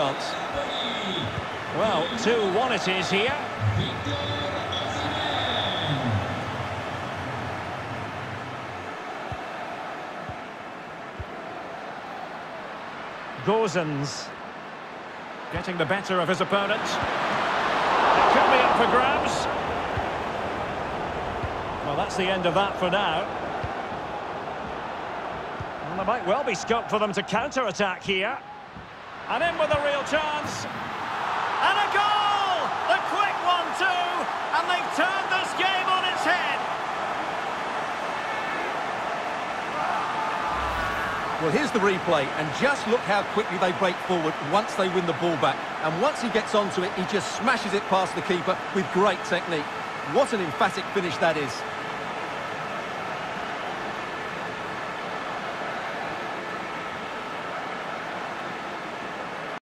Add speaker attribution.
Speaker 1: chance. Well, 2-1 it is here. Gosens. Getting the better of his opponent. It could be up for grabs. Well, that's the end of that for now. There might well be scope for them to counter-attack here. And in with a real chance. And a goal! The quick one, too! And they've turned this game on its head.
Speaker 2: Well, here's the replay, and just look how quickly they break forward once they win the ball back. And once he gets onto it, he just smashes it past the keeper with great technique. What an emphatic finish that is.